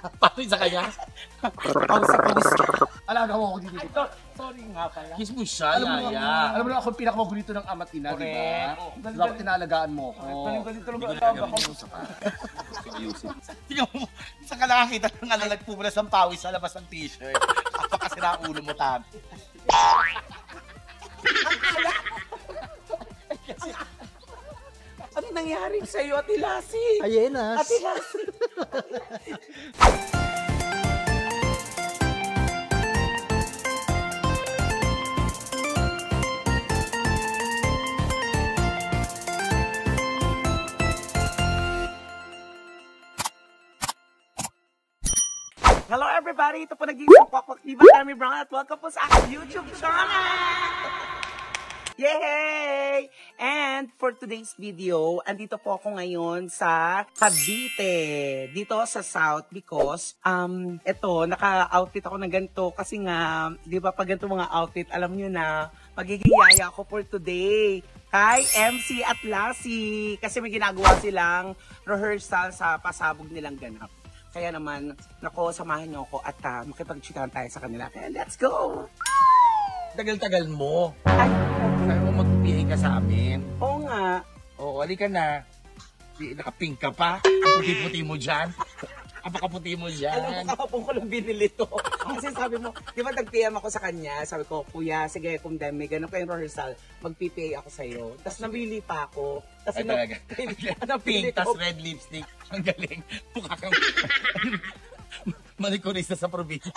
Yung sa kanya? Pawis sa pawis ka. Alaga mo ako dito. Ay, to- sorry nga pala. Kiss mo siya, Alam mo, yaya. alam mo na ako yung ng ama't ina, di ba? Dapat tinalagaan mo ako. Galing-galing talaga. Hindi ko nagagawin. Gusto ko ayusin. Tingnan mo, saan ka nakakita ng nagpumulas ng pawis sa labas ng t-shirt. Apa kasi na ulo mo, Tam. ano nangyari sa'yo, Ate Lassie? Ayenas. Ate Lassie. Hello everybody! Ito po nag-iisang Kwakwakiba Tammy Brown at welcome po sa aking YouTube channel! Yay! And for today's video, andito po ako ngayon sa Cavite, dito sa South because um eto naka-outfit ako ng ganito kasi nga 'di ba pag ganito mga outfit, alam niyo na magiging yaya ako for today kay MC at Lassie kasi may ginagawa silang rehearsal sa pasabog nilang ganap. Kaya naman, nako, samahan niyo ako at uh, makipagchikahan tayo sa kanila. Kaya let's go! Tagal-tagal mo. Ay, Sabi mo mag-PA ka sa amin. oo nga. Oo, halika na. Nakapink ka pa. Puti-puti mo dyan. Apakaputi mo dyan. Alam mo, kahapon ko lang binili to. Kasi sabi mo, di ba nag-PM ako sa kanya, sabi ko, kuya, sige, kung dahil may ganun pa yung rehearsal, mag-PPA ako sa'yo. Tapos nabili pa ako. Tapos Ay talaga. Pink, tas red lipstick. Ang galing. Mukha kang manikurista sa probinsya.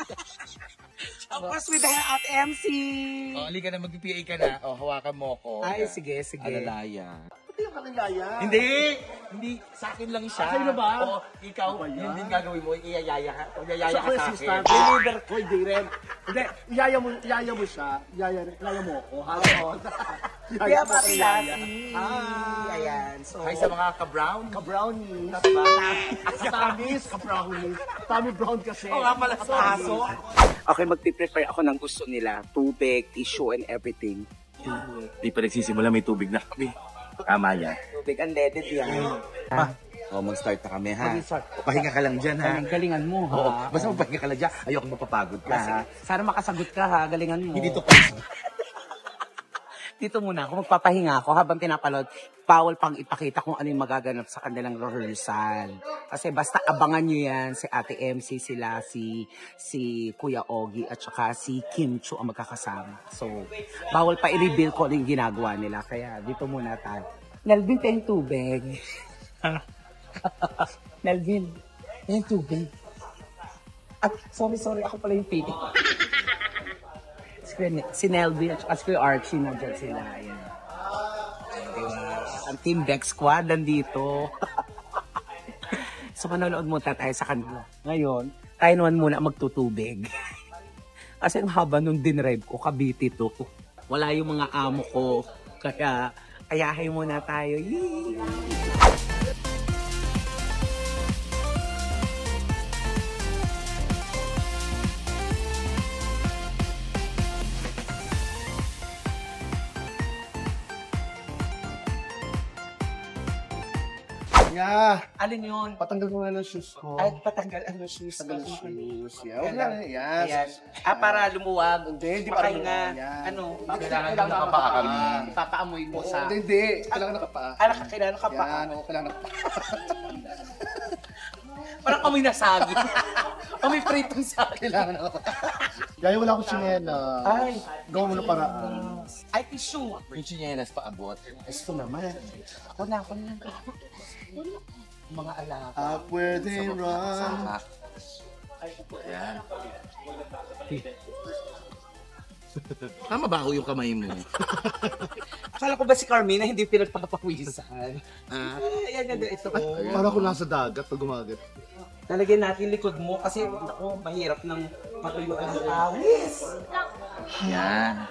Of course, with the at MC. O, halika na, mag-PA ka na. O, hawakan mo ko. Ay, sige, sige. Alalaya. Pati yung kalingaya. Hindi! Hindi, sa akin lang siya. Sa'yo ba? Oo, ikaw, yun din gagawin mo, iyayaya ka. O, yayaya Sa ka sa akin. Deliver ko, hindi rin. Hindi, iyaya mo, iyaya mo siya. Iyaya, iyaya mo ako. Halo. Kaya pa si iyaya. Lassie. Ah. Ayan, so. Hi sa mga ka-brown. Ka-brownies. Ka-tamis. Ka-brownies. Tommy Brown kasi. Oo nga pala sa aso. Okay, magpiprepare ako ng gusto nila. Tubig, tissue, and everything. Di pa nagsisimula, may tubig na kami. Tama yan. Tubig, unleaded yan. Pa. O, mag-start na kami, ha? Mag-start. Pahinga ka lang dyan, ha? Ang galingan mo, ha? Oo, basta magpahinga ka lang dyan. Ayoko mapapagod ka, ha? Sana makasagot ka, ha? Galingan mo. Hindi to pa. Dito muna ako, magpapahinga ako habang pinapalood. Bawal pang ipakita kung ano yung magaganap sa kanilang rehearsal. Kasi basta abangan nyo yan, si Ate MC, si Lassie, si Kuya Ogie, at saka si Kim Chu ang magkakasama. So, bawal pa i-reveal ko ano yung ginagawa nila. Kaya dito muna tayo. Nelvin, tayong tubig. Nelvin, tayong tubig. At sorry, sorry, ako pala yung pili. si, si Nelvin at si Archie nandiyan sila. Ayan. Ang Team Deck Squad nandito. so manonood muna tayo sa kanila. Ngayon, tayo naman muna magtutubig. Kasi ang haba nung dinrive ko, kabiti to. Wala yung mga amo ko. Kaya, ayahay muna tayo. Yee! Yeah. Alin yun? Patanggal ko nga ng shoes ko. Ay, patanggal ang shoes. Patanggal ng shoes. Yeah. Huwag na. Yes. Ayan. Ah, para lumuwag. Hindi, hindi para lumuwag. Yan. Ano? Kailangan yung nakapaa kami. Ipapaamoy mo sa... Hindi, hindi. Kailangan nakapaa. Ah, nakakilala ka pa. Yan, oo, kailangan nakapaa. Parang amoy na saging. amoy pritong saging. Kailangan nakapaa. Gaya wala akong sinela. Ay. Gawa mo na paraan. Ay, tissue. Yung chinelas pa abot. Esto naman. Ako na, ako na. Mga alaga. Ah, pwede run. Ayan. Tama ba ako yung kamay mo? Akala ko ba si Carmina hindi pinagpapawisan? Ah, Ayan, yan, ito. Para ako nasa dagat pag gumagat. Lalagyan natin likod mo kasi ako mahirap ng matuyuan ng awis. yan.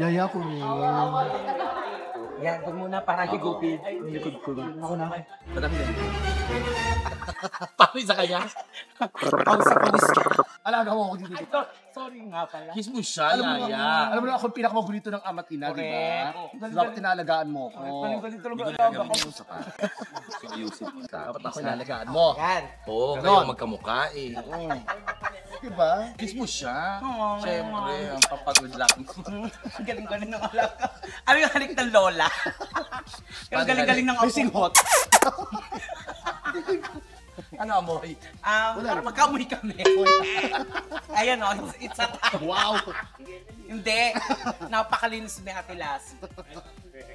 Yaya ko rin. Yan, huwag muna para higupin. Likod ko. Ako na. Madami yan. Paano sa kanya? Pawis sa pawis ka. Alaga mo ako dito. Sorry nga pala. Kiss mo siya, Alam mo, Yaya. alam mo na ako pinakamagulito ng ama't ina, di ba? Dapat tinalagaan mo ako. Galing-galing talaga Hindi ko alaga nagagawin ko. yung sa mo. Dapat ako nalagaan mo. Yan. Oo, kayo magkamukha eh. Di ba? Kiss mo siya. Oo. Siyempre, ang papagod lang. Ang galing-galing ng alaga. Ano yung halik ng lola? Yung galing-galing ng May singhot. ano amoy? Ah, Wala para rin. magkamoy kami. Ayan o, it's, it's a Wow! Hindi. Napakalinis ni Ate Lassie.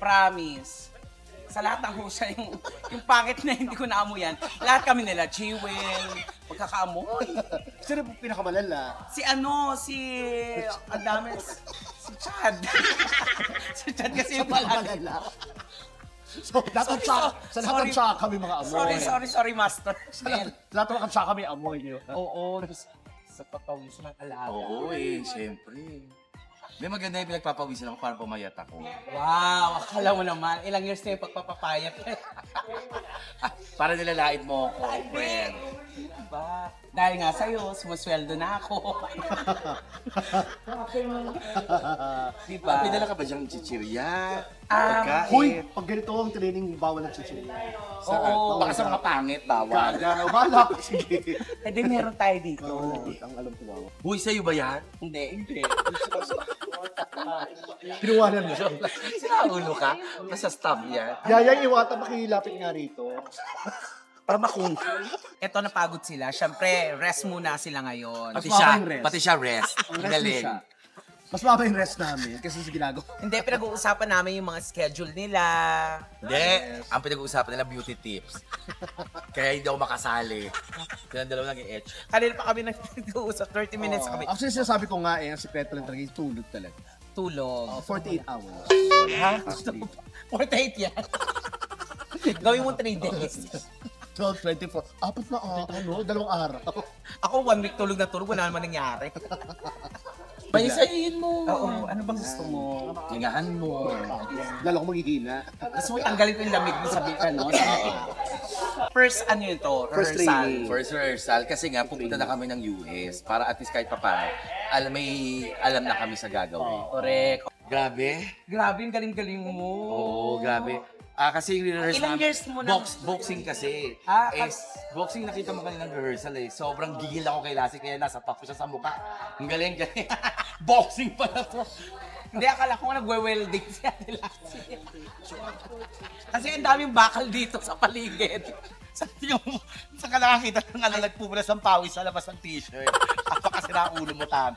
Promise. Sa lahat ng husay, yung, yung pangit na hindi ko naamoyan, lahat kami nila, Jewel, magkakaamoy. Sino po pinakamalala? Si ano, si, ang dami, si Chad. si Chad kasi yung palagi. Malala. So, dapat sa, sa lahat ng tsaka kami mga amoy. Sorry, sorry, sorry, Master. Sa lahat sa lahat ng tsaka kami amoy niyo. Oo, sa papawis ng alaga. Oo eh, siyempre. May maganda yung pinagpapawisan ako para pumayat ako. Wow, akala mo naman, ilang years na yung pagpapapayat. Ah, para nilalait mo ako, friend. diba? Dahil nga sa'yo, sumasweldo na ako. diba? Ah, pinala ka ba diyang chichirya? Ah, Pagkain? Hoy, pag ganito ang training, bawal ang chichiri. Oo. Baka sa mga pangit, bawal. Gaga, ka, sige. Eh di meron tayo dito. Ang alam ko bawal. Huy, sa'yo ba yan? Hindi, hindi. Pinuwanan mo siya. Sinaulo ka? Nasa stab yan. Yaya, iwata, makilapit nga rito. Para makung. Ito napagod sila. Siyempre, rest muna sila ngayon. Pati siya, pati siya rest. Mo Galing. Mas mababa yung rest namin kasi sa ginagawa. Hindi, pinag-uusapan namin yung mga schedule nila. Hindi, ang pinag-uusapan nila beauty tips. Kaya hindi ako makasali. Kaya ang dalawa nag etch Kanina pa kami nag-uusap, 30 minutes kami. Actually, sinasabi ko nga eh, ang sikreto lang talaga yung tulog talaga. Tulog. Uh, 48 hours. Ha? 48 yan. Gawin mo 3 days. 12, 24. Apat na ah, ano, dalawang araw. Ako, one week tulog na tulog, wala naman nangyari. Paisayin mo. Oo, ano bang gusto mo? Tingahan mo. Lalo ko magigina. Gusto mo tanggalin ko yung lamig mo sa bika, no? First, ano yun to? First Rehearsal. First rehearsal kasi nga pupunta na kami ng US para at least kahit papaano alam may alam na kami sa gagawin. Correct. Grabe. Grabe, yung galing-galing mo. Oo, grabe. Ah, kasi yung rehearsal Ilang namin- years mo na- Box, boxing kasi. Ah, eh, boxing nakita mo kanina ng rehearsal eh. Sobrang gigil ako kay Lassie kaya nasa pa siya sa mukha. Ang galing, galing. boxing pala to. Hindi, akala ko nga nagwe-welding si Ate Lassie. Kasi ang daming bakal dito sa paligid. Sa yung sa ka nakakita ng ano nagpupulas ng pawis sa labas ng t-shirt. Apa kasi na ulo mo tan.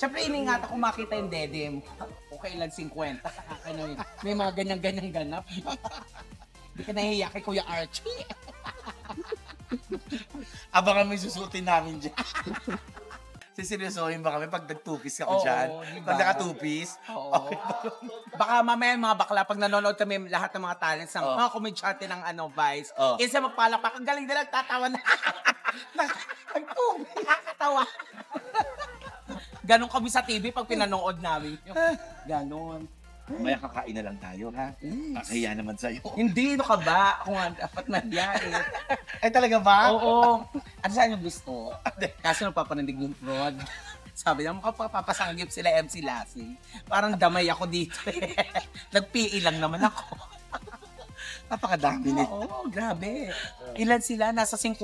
Siyempre, iningat ako makita yung dede mo. Okay lang 50. Ano yun? May mga ganyan-ganyan ganap. Hindi ka nahihiya kay Kuya Archie. Abangan mo yung susutin namin dyan. Siseryosohin ba kami pag nag-two-piece kami Oo, dyan? Pag naka-two-piece? Oo. Baka mamaya mga bakla, pag nanonood kami lahat ng mga talents ng Oo. mga komedyante ng ano, Vice, Oo. isa magpalakpak, ang galing nila, tatawa na. Nagtubig, nakakatawa. Ganon kami sa TV pag pinanood namin. yun. Ganon. Maya kakain na lang tayo, ha? Kakahiya naman sa'yo. Hindi, no ka ba? Ako nga dapat nandiyain. Ay, talaga ba? Oo. Ano saan yung gusto? Kasi nagpapanindig yung fraud. Sabi niya, makapapasangagip sila MC Lassie. Parang damay ako dito eh. Nag-PE lang naman ako. Napakadami nito. Oo, grabe. Ilan sila? Nasa 50.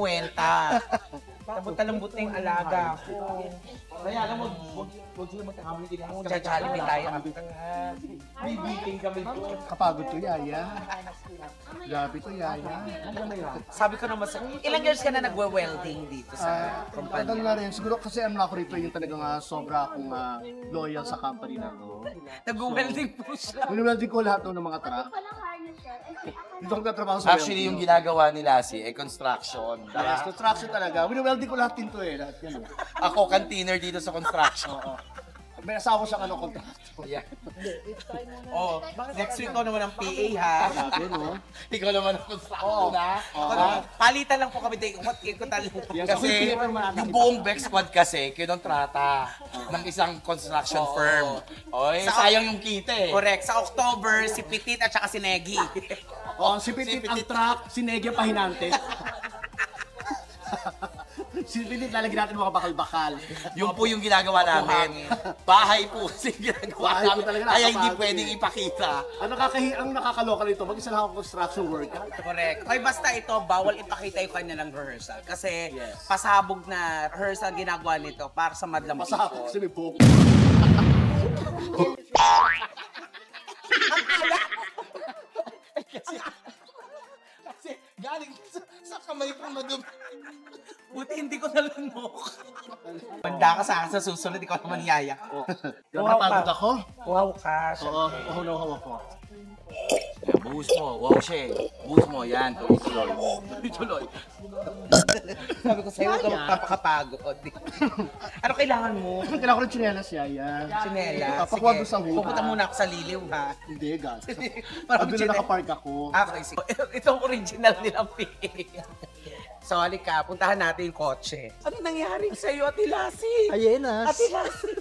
Lambot-lambot na yung alaga. Kaya alam mo, wag, wag sila magkakamali. Tingnan mo, Jollibee tayo. May meeting kami doon. Kapagod to, Yaya. Grabe to, Yaya. Sabi ko naman sa... Ilang years ka na nagwe-welding dito Ah, sa tagal kumpanya? na rin. Siguro kasi ano ako rito yung talagang ah, sobra akong ah, loyal sa company na to. Nag-welding po siya. Winwelding ko lahat ng mga truck. Dito ako nagtatrabaho sa Actually, yung ginagawa ni Lassie, eh, construction. Yes, construction talaga. Winwelding ko lahat din to eh. Lahat yan. eh. Ako, container dito sa construction. May asawa siyang ano kontrato. Yeah. Oh, next week ko naman ang PA ha. Grabe, no? Ikaw naman ang konstructo Oo. na. Ako naman, Palitan lang po kami tayo. What po. Yes, Kasi yung buong Bex Squad kasi kinontrata ng isang construction firm. Oy, Sa- sayang yung kita eh. Correct. Sa October, si Petit at saka si Negi. Oh, si Petit Si ang truck, si Negi ang pahinante. Petit lalagyan natin mga bakal-bakal. Yung po yung ginagawa namin. Bahay po yung ginagawa Bahay po namin. talaga, Kaya hindi pwedeng ipakita. Ang nakakahi ang nakakaloka nito, mag-isa lang ako construction worker. Correct. Ay, basta ito, bawal ipakita yung kanya ng rehearsal. Kasi Yes. pasabog na rehearsal ginagawa nito para sa madlang Pasahap people. kasi may buhok. Sa akin sa susunod, ikaw naman yaya. Oh. Napagod ako. Wow ka. Oo, oo, no, hawak ko. Yan, buhos mo. Wow, siya eh. Buhos mo. Yan. Tuloy-tuloy. Tuloy-tuloy. Sabi ko sa'yo, huwag ka magpapakapagod. ano kailangan mo? Kailangan ko ng tsinelas, Yaya. Sinela. Papakuha doon sa hupa. Pupunta muna ako sa liliw, ha? Hindi, gas. Parang Doon na nakapark ako. Ah, okay, sige. Itong original nilang PA. So, halika, puntahan natin yung kotse. Ano nangyari sa'yo, Ate Lassie? Ayenas. Ate Lassie.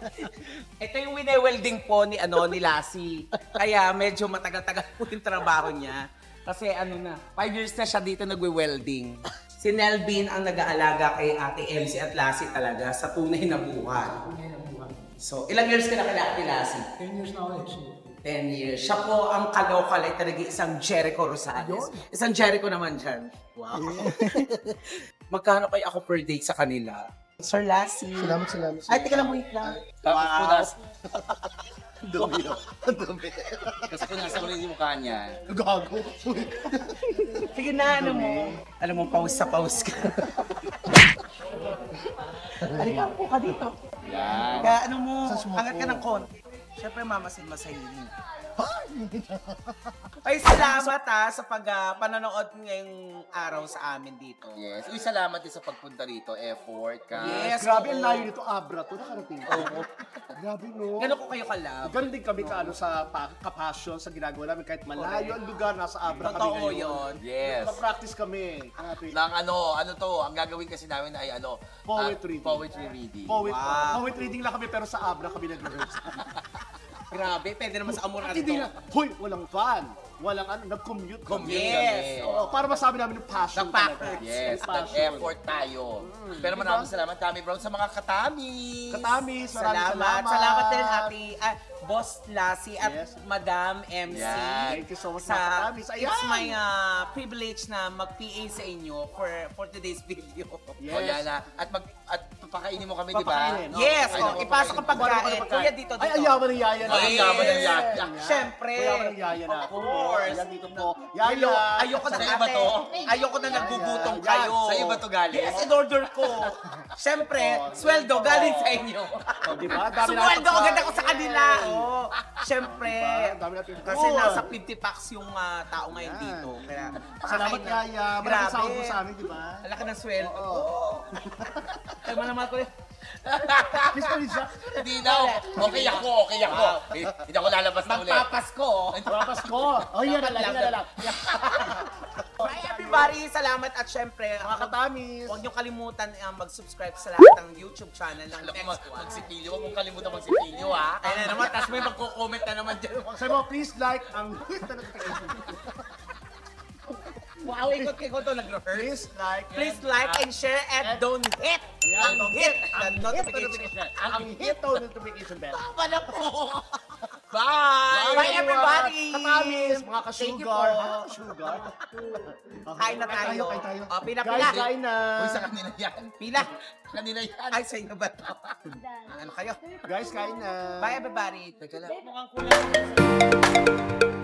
Ito yung wine-welding po ni, ano, ni Lassie. Kaya medyo matagal-tagal po yung trabaho niya. Kasi ano na, five years na siya dito nagwe-welding. Si Nelvin ang nag-aalaga kay Ate MC at Lassie talaga sa tunay na buhay. So, ilang years ka na kay Ate Lassie? 10 years na ulit. 10 years. Siya po ang kalokal ay talaga isang Jericho Rosales. Isang Jericho naman dyan. Wow. Magkano kaya ako per day sa kanila? Sir Lassie. Salamat, salamat. Ay, teka lang, wait lang. Tapos po nas... Dumi no. Dumi. Kasi po nasa ulit yung mukha niya. Gago. Sige na, ano mo. Alam mo, pause sa pause ka. Halika po ka dito. Yan. Kaya ano mo, angat ka ng konti. Siyempre, mamasin masayin. Ay, salamat ha sa pag ah, panonood ngayong araw sa amin dito. Yes. Uy, salamat din sa pagpunta rito. Effort ka. Yes. Grabe ang oo. layo nito, Abra to. Nakarating ko. Grabe no. Gano'n ko kayo kalab. Ganun din kami ka, ano, sa pa- kapasyon, sa ginagawa namin. Kahit malayo ang lugar, nasa Abra kami Totoo ngayon. yun. Yes. Mag-practice kami. Grabe. Ng ano, ano to, ang gagawin kasi namin ay ano, Poet ah, reading. Poetry reading. Poet, Wow. poet reading lang kami pero sa Abra kami nag-rehearse. Grabe, pwede naman sa amuran At hindi na, huy, walang van. Walang ano, nag-commute kami. Yes. Oo, para masabi namin yung passion talaga. Yes, Passion. nag-effort tayo. Pero maraming salamat, Tommy Brown, sa mga katamis. Katamis, maraming Salamat. salamat. Salamat din, Ate, ah, Boss Lassie at Yes. Madam MC. Yan. Thank you so much, Sa, it's my ah, privilege na mag-PA sa inyo for for today's video. Yes. O yan na. At, mag, at papakainin mo kami, di ba? Papakainin, no? Yes, Ay, oh, ipasok ang papakainin pagkain. Kuya, dito, dito. Ay, ayaman ng yaya na. Ay, ayaman ng yaya. Siyempre. Ayaman ng yaya na. Of course. Ayan dito po. Yaya. ayoko na Sa iba ate. to? Ayoko na nagugutom kayo. Sa iba to galing? Yes, in-order ko. Siyempre, sweldo galing sa inyo. O, di ba? Sweldo agad ako sa kanila. Oh, siyempre. Dami natin Kasi nasa 50 packs yung ah, tao ngayon Yan. dito. Kaya, Salamat, na. Yaya. Maraming sahod mo sa amin, di ba? Ang laki ng sweldo. Oo. Oo. Kaya malamal ko pa rin siya. Hindi na. Okay ako, okay ako. Eh, Hindi ako lalabas na ulit. Magpapasko. Papas ko. Oh, yan na lang, yan lang. Everybody. Salamat at syempre, Mga katamis. Huwag niyo kalimutan uh, mag-subscribe sa lahat ng YouTube channel ng mag- One. magsipilyo. Huwag mong kalimutan magsipilyo, ha? Ayun na naman, tapos may magko-comment na naman dyan. Sabi mo, please like ang. Wow, ikot-ikot to nag-rehearse. Please like. Please like and share and don't hit ang hit the Hit notification. Ang hit the notification bell. Tama na po. Bye! Bye everybody! Katamis, mga Thank you ka-sugar. po. ha? Sugar. Kain na tayo. Kain tayo. Oh, pila, Guys, pila. kain na. Uy, sa kanila yan. Pila. Kanila yan. Ay, sa inyo ba to? ano kayo? Guys, kain na. Bye everybody. Teka lang. Mukhang kulang.